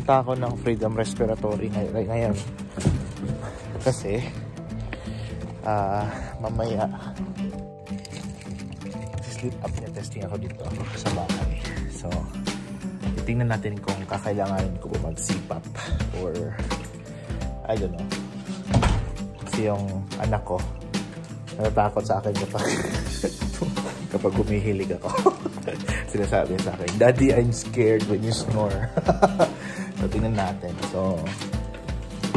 pupunta ako ng Freedom Respiratory ngay ngayon. Kasi, uh, mamaya, sleep apnea testing ako dito sa bahay. So, titingnan natin kung kakailanganin ko mag-CPAP or I don't know. Kasi yung anak ko, natatakot sa akin kapag kapag humihilig ako. Sinasabi sa akin, Daddy, I'm scared when you snore. so, tingnan natin. So,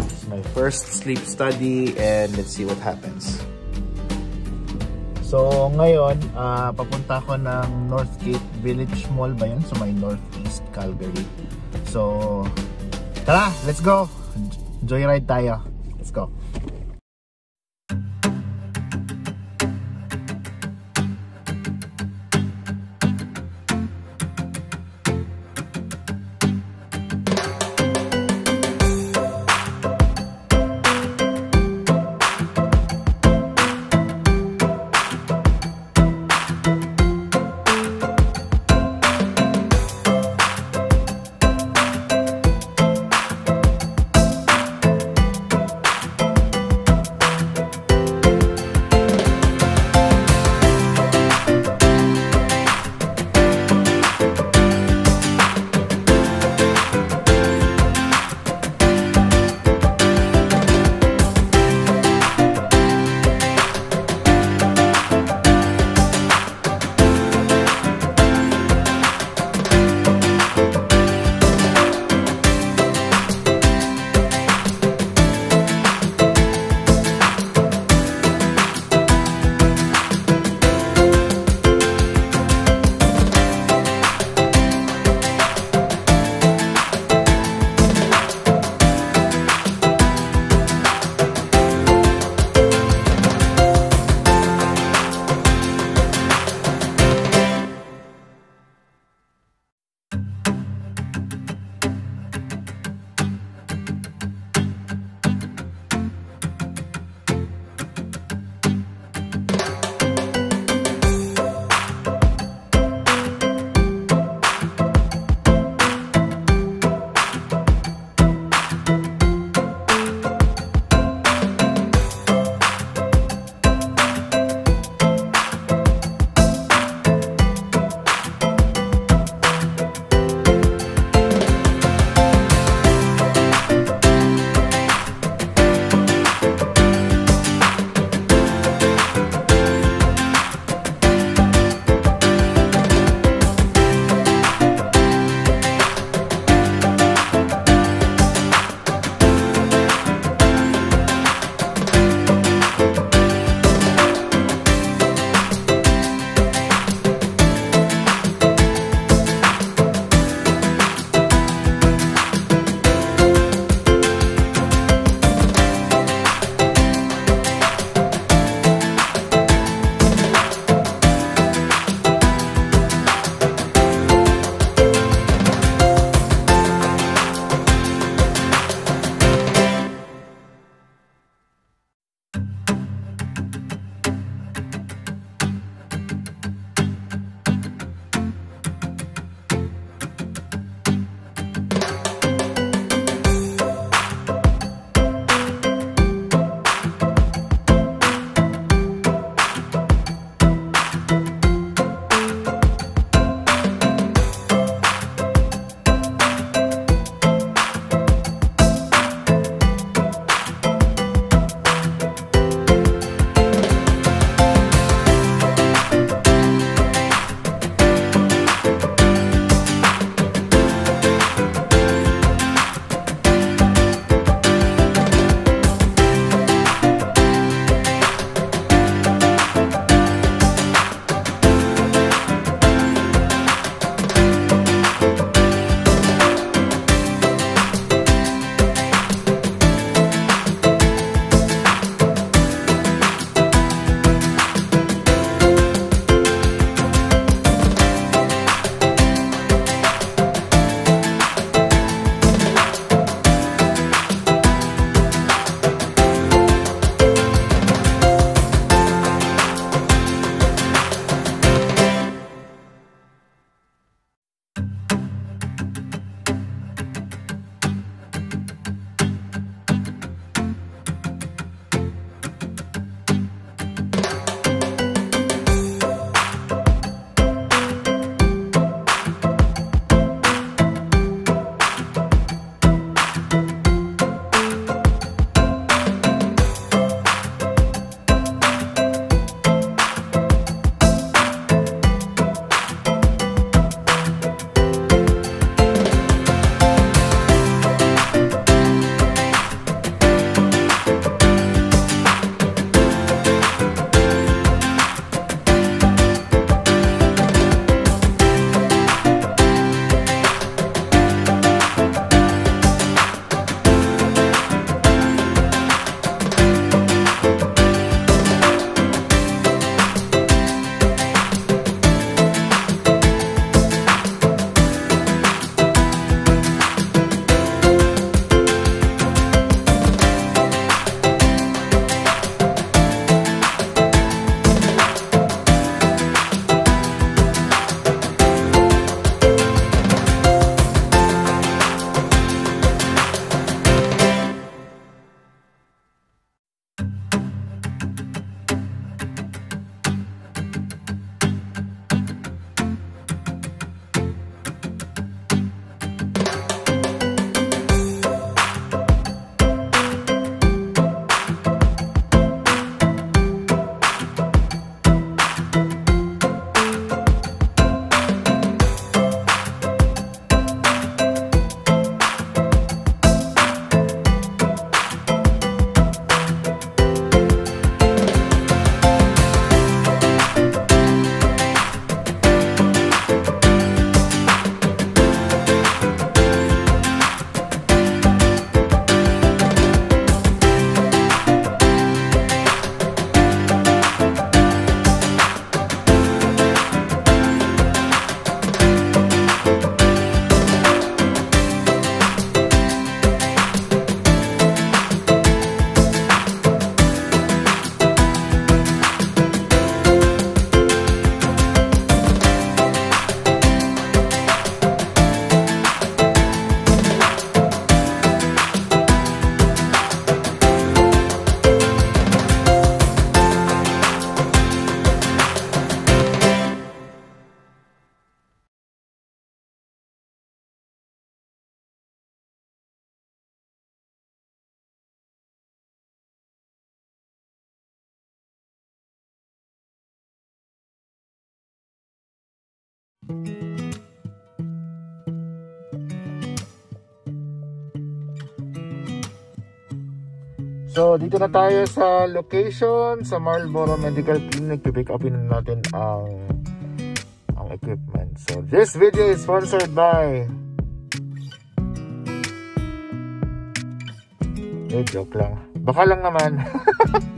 this is my first sleep study and let's see what happens. So, ngayon, uh, papunta ako ng Northgate Village Mall ba yun? So, may Northeast Calgary. So, tara, let's go! Joyride tayo. So, dito na tayo sa location sa Marlboro Medical Clinic. Pipick upin natin ang ang equipment. So, this video is sponsored by Eh, joke lang. Baka lang naman.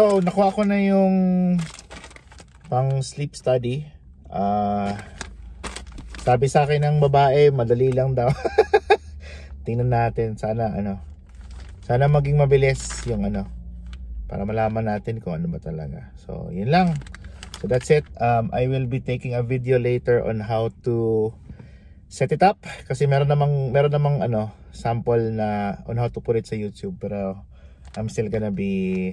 So, nakuha ko na yung pang sleep study. Ah, sabi sa akin ng babae, madali lang daw. Tingnan natin sana ano. Sana maging mabilis yung ano para malaman natin kung ano ba talaga. So, yun lang. So that's it. Um, I will be taking a video later on how to set it up kasi meron namang meron namang ano sample na on how to put it sa YouTube pero I'm still gonna be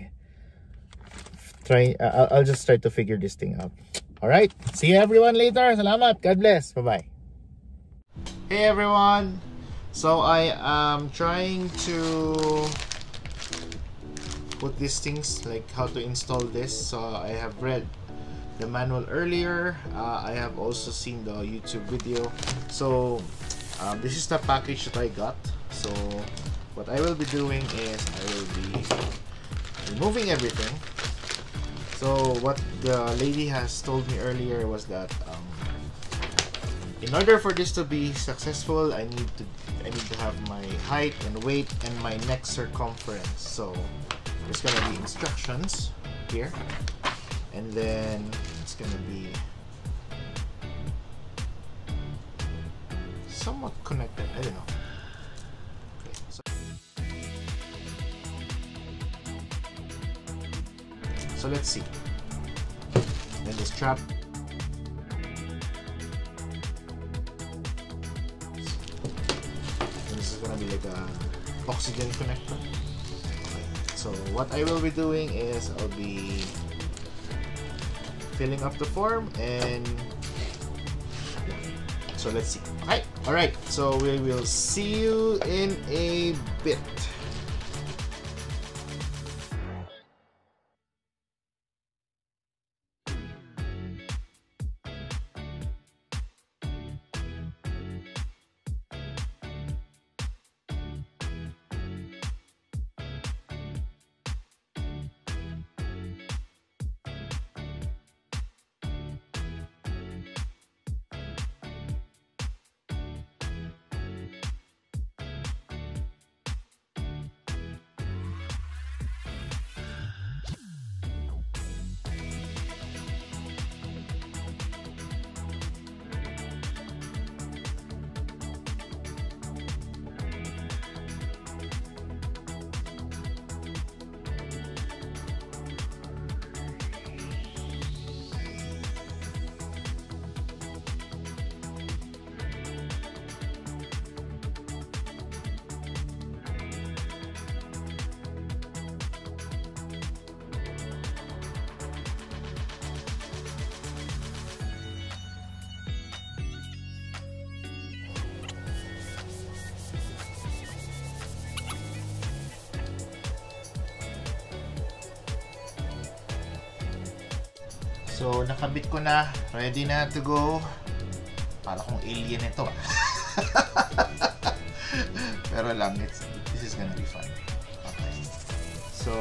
try uh, I'll just try to figure this thing out. All right. See you everyone later. Salamat. God bless. Bye-bye. Hey everyone. So I am trying to put these things like how to install this. So I have read the manual earlier. Uh, I have also seen the YouTube video. So um, this is the package that I got. So what I will be doing is I will be removing everything so what the lady has told me earlier was that um, in order for this to be successful, I need to I need to have my height and weight and my neck circumference. So there's gonna be instructions here, and then it's gonna be somewhat connected. I don't know. So let's see. Then the strap. This is gonna be like a oxygen connector. So what I will be doing is I'll be filling up the form and so let's see. Okay. All right. So we will see you in a bit. So, nakabit ko na. Ready na to go. Para kung alien ito. Pero lang, it's, this is gonna be fun. Okay. So,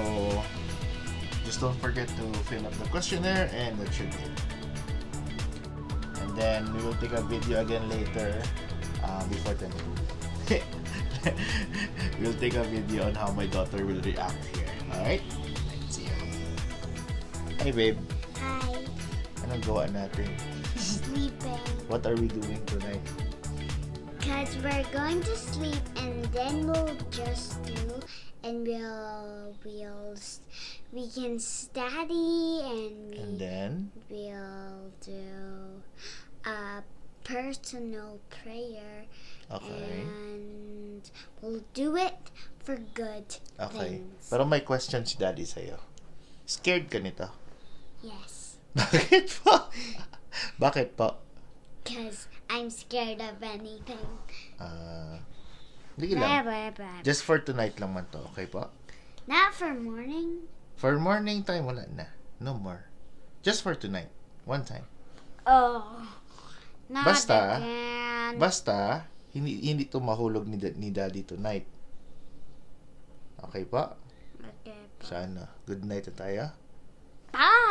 just don't forget to fill up the questionnaire and that should be it. And then, we will take a video again later uh, before 10 We'll take a video on how my daughter will react here. Alright? Let's see you. Hey babe. Gawa natin? sleeping. What are we doing tonight? Cause we're going to sleep and then we'll just do and we'll we'll we can study and we And then, We'll do a personal prayer okay. and we'll do it for good Okay. things. Pero may question si daddy sa'yo. Scared ka nito? Yes, Bakit po? Bakit po? because I'm scared of anything. Ah, hindi Blah, lang. blah, blah. Just for tonight lang man to, okay po? Not for morning. For morning time, wala na. No more. Just for tonight. One time. Oh, not Basta, again. Basta, hindi, hindi to mahulog ni, ni daddy tonight. Okay po? okay. Sana. Good night na tayo. Bye.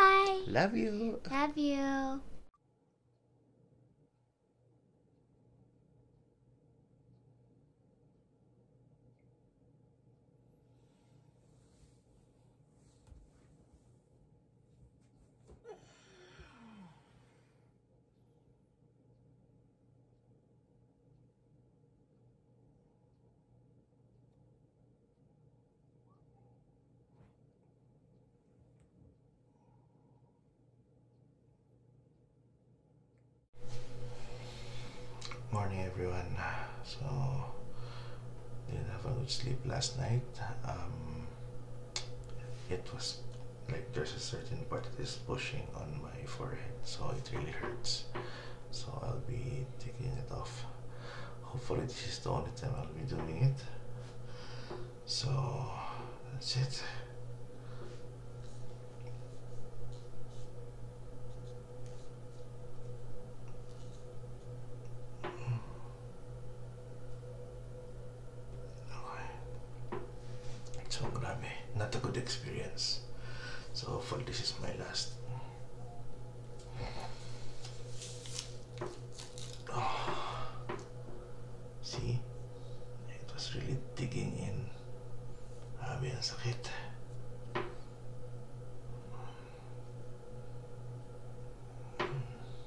Love you. Love you. Everyone. So, didn't have a good sleep last night. Um, it was like there's a certain part that is pushing on my forehead, so it really hurts. So I'll be taking it off. Hopefully, this is the only time I'll be doing it. So that's it. Okay. So, grabe. Not a good experience. So, hopefully this is my last. Oh. See? It was really digging in. Grabe ang sakit.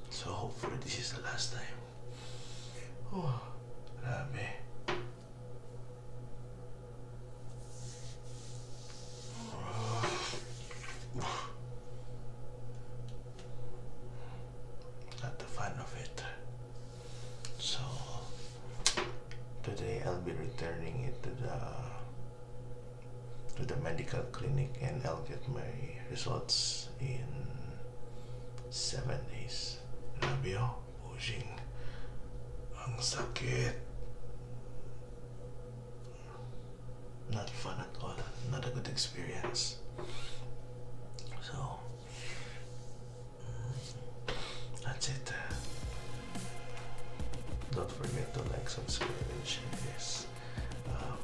So, hopefully this is the last time. Oh, grabe. not a of it. So today I'll be returning it to the to the medical clinic and I'll get my results in seven days. Grabe oh, pushing. Ang sakit. Not fun at all. Not a good experience. Forget to like, subscribe, and share this. Um,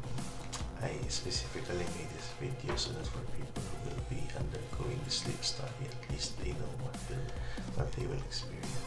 I specifically made this video so that for people who will be undergoing the sleep study, at least they know what what they will experience.